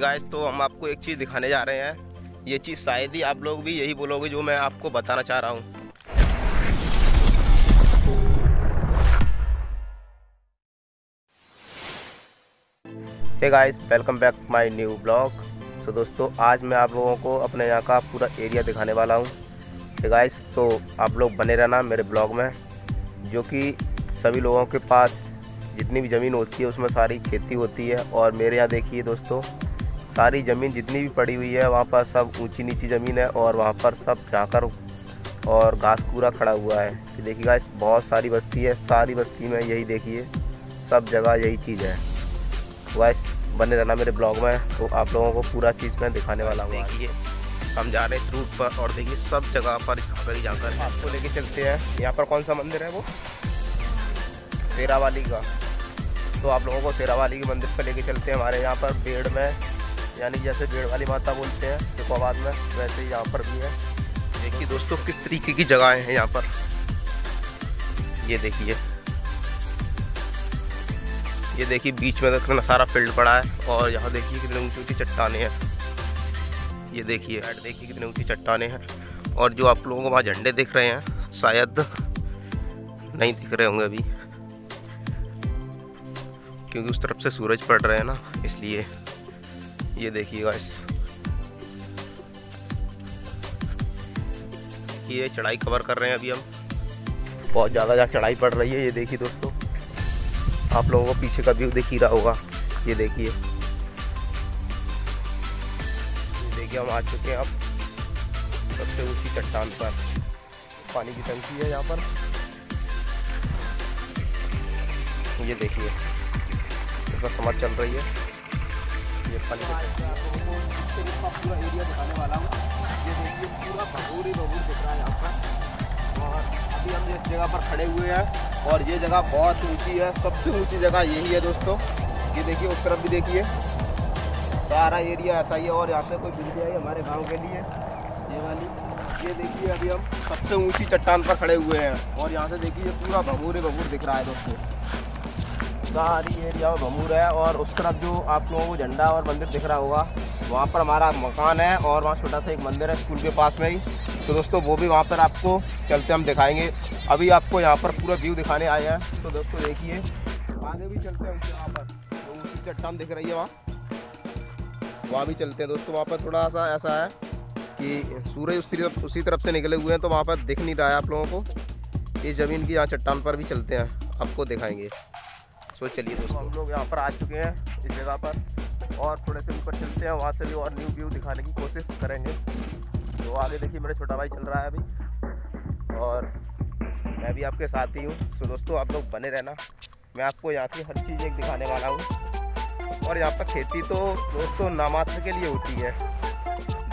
Guys तो हम आपको एक चीज़ दिखाने जा रहे हैं। ये चीज़ शायद ही आप लोग भी यही बोलोगे जो मैं आपको बताना चाह रहा हूँ। Hey guys welcome back my new blog so दोस्तों, आज मैं आप लोगों को अपने यहाँ का पूरा एरिया दिखाने वाला हूँ। हे गाइस तो आप लोग बने रहना मेरे ब्लॉग में, जो कि सभी लोगों के पास जितनी भी ज़मीन होती है, उसमें सारी खेती होती है। और मेरे यहाँ देखिए दोस्तों सारी ज़मीन जितनी भी पड़ी हुई है वहाँ पर सब ऊँची नीची ज़मीन है और वहाँ पर सब झाकर और घास पूरा खड़ा हुआ है। कि देखिए गाइस बहुत सारी बस्ती है सारी बस्ती में यही देखिए सब जगह यही चीज़ है। वाइस बने रहना मेरे ब्लॉग में तो आप लोगों को पूरा चीज़ मैं दिखाने वाला हूँ। देखिए हम जा रहे हैं इस रूट पर और देखिए सब जगह पर पर ही। जाकर आपको लेके चलते हैं। यहाँ पर कौन सा मंदिर है वो? शेरावाली का। तो आप लोगों को शेरावाली के मंदिर पर लेके चलते हैं। हमारे यहाँ पर पेड़ में यानी जैसे बेड़ वाली माता बोलते हैं सिकोबाद में, वैसे ही यहाँ पर भी है। देखिए दोस्तों, किस तरीके की जगहें हैं यहाँ पर। ये देखिए। ये देखिए, बीच में कितना सारा फ़ील्ड पड़ा है, और यहाँ देखिए कितनी ऊँची ऊँची चट्टाने हैं। ये देखिए, साइड देखिए कितनी ऊँची चट्टाने हैं, और जो आप लोगों को वहाँ झंडे दिख रहे हैं, शायद नहीं दिख रहे होंगे अभी, क्योंकि उस तरफ़ से सूरज पड़ रहे हैं ना, इसलिए। ये देखिएगा इस ये चढ़ाई कवर कर रहे हैं अभी हम। बहुत ज़्यादा जहाँ चढ़ाई पड़ रही है, ये देखिए दोस्तों। आप लोगों को पीछे का व्यू दिख ही रहा होगा। ये देखिए। देखिए, हम आ चुके हैं अब सबसे ऊँची चट्टान पर। पानी की टंकी है यहाँ पर। ये देखिए, इसका समर चल रही है। ये पूरा एरिया दिखाने वाला हूँ ये देखिए पूरा भगूर ही भगूर दिख रहा है पर और अभी हम जिस जगह पर खड़े हुए हैं और ये जगह बहुत ऊँची है, सबसे ऊँची जगह यही है दोस्तों। ये देखिए, उस तरफ़ भी देखिए। सारा एरिया ऐसा ही है और यहाँ पे कोई बिजली आई हमारे गाँव के लिए। ये वाली। ये देखिए अभी हम सबसे ऊँची चट्टान पर खड़े हुए हैं और यहाँ से देखिए पूरा भमूर भमूर दिख रहा है दोस्तों। सारी एरिया में भमूर है, और उस तरफ़ जो आप लोगों को झंडा और मंदिर दिख रहा होगा, वहाँ पर हमारा मकान है, और वहाँ छोटा सा एक मंदिर है स्कूल के पास में ही। तो दोस्तों, वो भी वहाँ पर आपको चलते हम दिखाएँगे। अभी आपको यहाँ पर पूरा व्यू दिखाने आए हैं। तो दोस्तों, देखिए, आगे भी चलते हैं वहाँ पर। तो ऊँची चट्टान दिख रही है वहाँ। वहाँ भी चलते हैं दोस्तों, वहाँ पर थोड़ा सा ऐसा है कि सूरज उसी तरफ़ उसी तरफ़ से निकले हुए हैं तो वहाँ पर दिख नहीं रहा है आप लोगों को। इस ज़मीन की यहाँ चट्टान पर भी चलते हैं। आपको दिखाएँगे। सो चलिए दोस्तों हम लोग यहाँ पर आ चुके हैं इस जगह पर और थोड़े से ऊपर चलते हैं वहाँ से भी और न्यू व्यू दिखाने की कोशिश करेंगे। तो आगे देखिए मेरा छोटा भाई चल रहा है अभी और मैं भी आपके साथ ही हूँ। सो दोस्तों आप लोग बने रहना। मैं आपको यहाँ की हर चीज़ एक दिखाने वाला हूँ। और यहाँ पर खेती तो दोस्तों नामात्र के लिए होती है।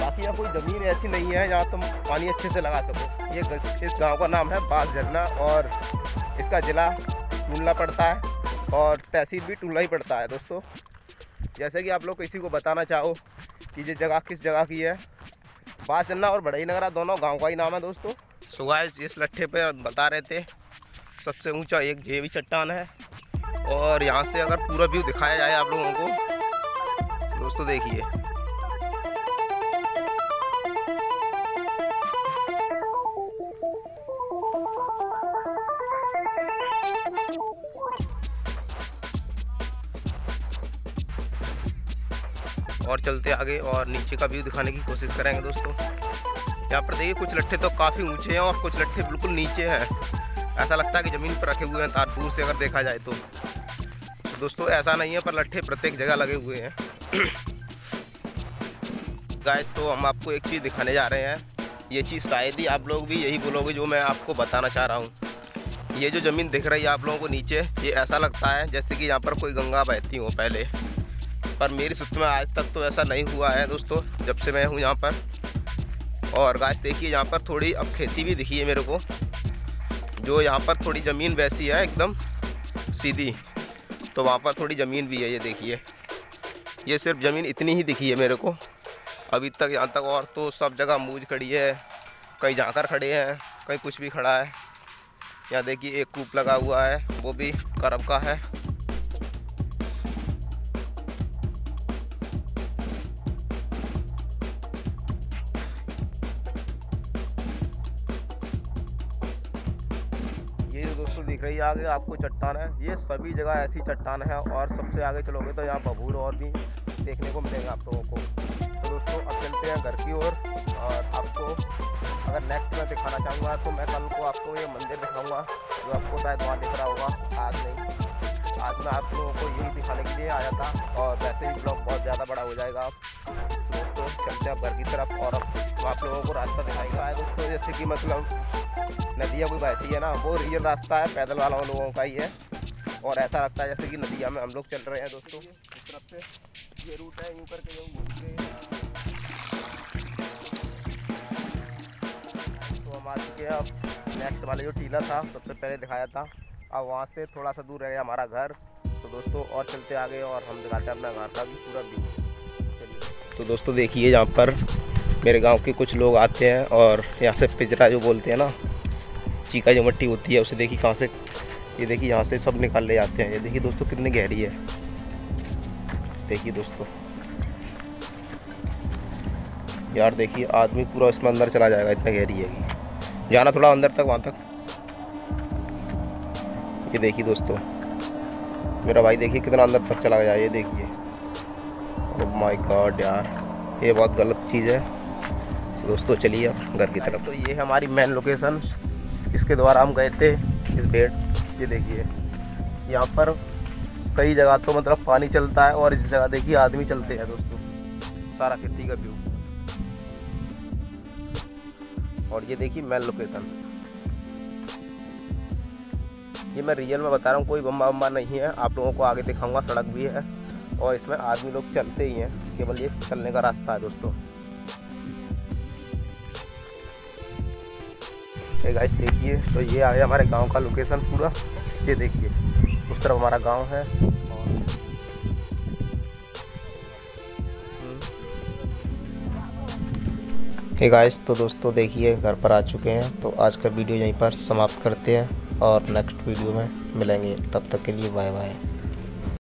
बाकी यहाँ कोई ज़मीन ऐसी नहीं है जहाँ तुम पानी अच्छे से लगा सको। ये इस गाँव का नाम है बाग झरना और इसका ज़िला टूलना पड़ता है। और तहसील भी टूलना ही पड़ता है दोस्तों। जैसे कि आप लोग किसी को बताना चाहो कि ये जगह किस जगह की है। बासन्ना और बड़ई नगरा दोनों गाँव का ही नाम है दोस्तों। सुबह इस लट्ठे पे बता रहे थे, सबसे ऊँचा एक जेवी चट्टान है। और यहाँ से अगर पूरा व्यू दिखाया जाए आप लोगों को, दोस्तों देखिए। और चलते आगे और नीचे का व्यू दिखाने की कोशिश करेंगे दोस्तों। यहाँ पर देखिए कुछ लट्ठे तो काफ़ी ऊँचे हैं और कुछ लट्ठे बिल्कुल नीचे हैं। ऐसा लगता है कि ज़मीन पर रखे हुए हैं तार दूर से अगर देखा जाए तो, दोस्तों ऐसा नहीं है पर लट्ठे प्रत्येक जगह लगे हुए हैं। गाइस तो हम आपको एक चीज़ दिखाने जा रहे हैं। ये चीज़ शायद ही आप लोग भी यही बोलोगे जो मैं आपको बताना चाह रहा हूँ। ये जो ज़मीन दिख रही है आप लोगों को नीचे ये ऐसा लगता है जैसे कि यहाँ पर कोई गंगा बहती हो पहले। पर मेरी सोच में आज तक तो ऐसा नहीं हुआ है दोस्तों, जब से मैं हूँ यहाँ पर। और गाछ देखिए, यहाँ पर थोड़ी अब खेती भी दिखी है मेरे को, जो यहाँ पर थोड़ी ज़मीन वैसी है एकदम सीधी तो वहाँ पर थोड़ी ज़मीन भी है, ये देखिए। ये सिर्फ़ ज़मीन इतनी ही दिखी है मेरे को। अभी तक यहाँ तक और तो सब जगह मूझ खड़ी है कहीं झाँकर खड़े हैं कहीं कुछ भी खड़ा है। यहाँ देखिए, एक कूप लगा हुआ है, वो भी करब का है। दोस्तों दिख रही है। आगे आपको चट्टान है। ये सभी जगह ऐसी चट्टान है और सबसे आगे चलोगे तो यहाँ बबूर और भी देखने को मिलेगा आप लोगों को। तो दोस्तों अब चलते हैं घर की ओर। और, आपको अगर नेक्स्ट मैं दिखाना चाहूँगा तो मैं कल को आपको ये मंदिर दिखाऊँगा जो आपको शायद वहाँ दिख रहा होगा आज नहीं आज मैं आप लोगों को यही दिखाने के लिए आया था। और वैसे भी ब्लॉग बहुत ज़्यादा बड़ा हो जाएगा। दोस्तों चलते हैं घर की तरफ़ और आप लोगों को रास्ता दिखाएगा। दोस्तों जैसे कि मतलब नदियाँ कोई बहती है ना, वो रियल रास्ता है, पैदल वाला लोगों का ही है। और ऐसा लगता है जैसे कि नदिया में हम लोग चल रहे हैं दोस्तों। इस तरफ़ से ये रूट है, यूँ करके जो घूमते तो हम आ चुके हैं अब नेक्स्ट वाले जो टीला था, सबसे पहले दिखाया था। अब वहाँ से थोड़ा सा दूर रह गया हमारा घर। तो दोस्तों और चलते आगे और हम दिखाते हैं अपना घर का भी पूरा व्यू तो दोस्तों देखिए यहाँ पर मेरे गाँव के कुछ लोग आते हैं और यहाँ से पिजरा जो बोलते हैं ना चीका जो मट्टी होती है, उसे देखिए कहाँ से ये देखिए यहाँ से सब निकाल ले जाते हैं। ये देखिए दोस्तों कितनी गहरी है। देखिए दोस्तों। यार देखिए, आदमी पूरा इसमें अंदर चला जाएगा, इतना गहरी है कि। जाना थोड़ा अंदर तक, वहाँ तक। ये देखिए दोस्तों। मेरा भाई देखिए कितना अंदर तक चला गया, ये देखिए। माय गॉड यार, ये बहुत गलत चीज़ है। तो दोस्तों चलिए अब घर की तरफ़। तो ये हमारी मेन लोकेशन इसके द्वारा हम गए थे, इस बेड। ये देखिए, यहाँ पर कई जगह तो मतलब पानी चलता है और इस जगह देखिए आदमी चलते हैं दोस्तों, सारा खेती का व्यू। और ये देखिए मेन लोकेशन ये मैं रियल में बता रहा हूँ, कोई बम्बा बम्बा नहीं है। आप लोगों को आगे दिखाऊँगा, सड़क भी है। और इसमें आदमी लोग चलते ही हैं, केवल ये चलने का रास्ता है दोस्तों। ये गाइस देखिए। तो ये आ गया हमारे गाँव का लोकेशन पूरा। ये देखिए, उस तरफ़ हमारा गाँव है। और हे गाइस तो दोस्तों, देखिए, घर पर आ चुके हैं। तो आज का वीडियो यहीं पर समाप्त करते हैं और नेक्स्ट वीडियो में मिलेंगे। तब तक के लिए बाय बाय